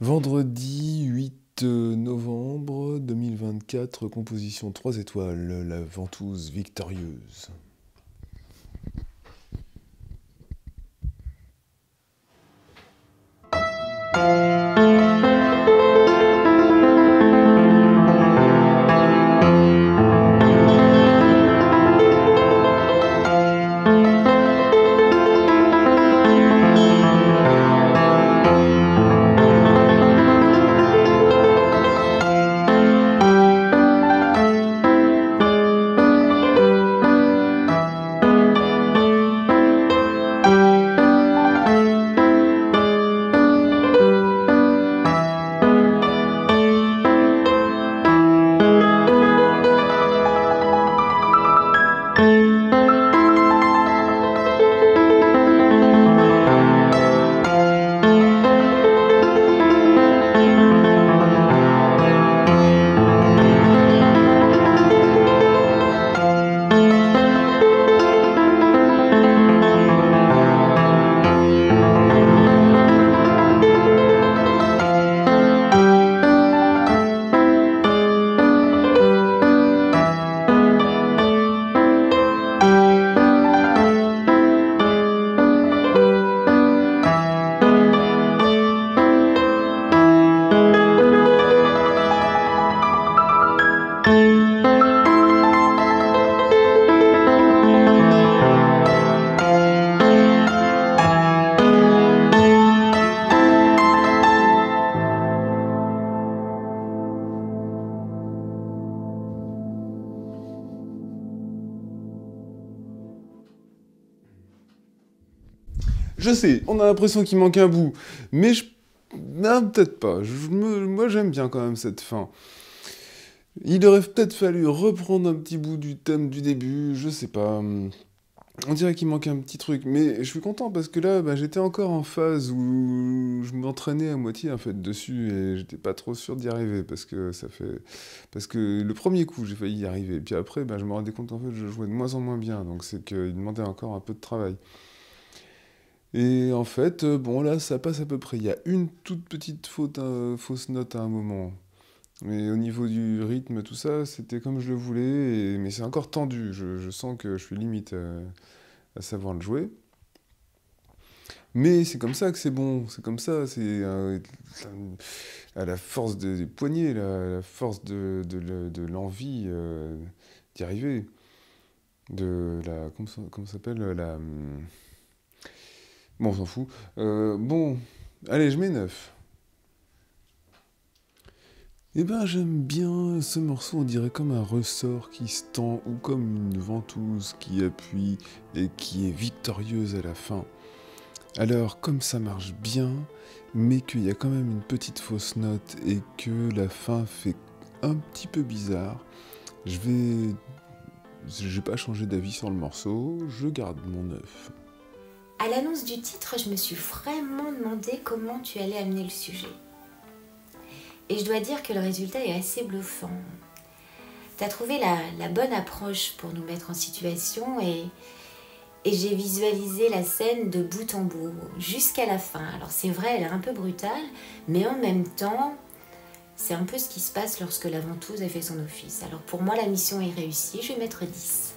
Vendredi 8 novembre 2024, composition 3 étoiles, la ventouse victorieuse. Je sais, on a l'impression qu'il manque un bout, mais je... Peut-être pas. Moi, j'aime bien quand même cette fin. Il aurait peut-être fallu reprendre un petit bout du thème du début, je sais pas. On dirait qu'il manque un petit truc, mais je suis content parce que là, bah, j'étais encore en phase où je m'entraînais à moitié en fait dessus et j'étais pas trop sûr d'y arriver parce que ça fait parce que le premier coup j'ai failli y arriver, puis après, bah, je me rendais compte en fait je jouais de moins en moins bien, donc c'est qu'il demandait encore un peu de travail. Et en fait, euh, bon là, ça passe à peu près. Il y a une toute petite faute, euh, fausse note à un moment. Mais au niveau du rythme, tout ça, c'était comme je le voulais. Mais c'est encore tendu. Je, sens que je suis limite euh, à, savoir le jouer. Mais c'est comme ça que c'est bon. C'est comme ça. C'est à la force des poignets, à la force de, de, l'envie d'y arriver. De la. Comment ça s'appelle La. Bon, on s'en fout. Euh, bon, allez, je mets 9. Eh ben, j'aime bien ce morceau, on dirait comme un ressort qui se tend ou comme une ventouse qui appuie et qui est victorieuse à la fin. Alors, comme ça marche bien, mais qu'il y a quand même une petite fausse note et que la fin fait un petit peu bizarre, je vais. Je vais pas changer d'avis sur le morceau, je garde mon 9. À l'annonce du titre, je me suis vraiment demandé comment tu allais amener le sujet. Et je dois dire que le résultat est assez bluffant. Tu as trouvé la, bonne approche pour nous mettre en situation et, j'ai visualisé la scène de bout en bout, jusqu'à la fin. Alors c'est vrai, elle est un peu brutale, mais en même temps, c'est un peu ce qui se passe lorsque la ventouse a fait son office. Alors pour moi, la mission est réussie, je vais mettre 10.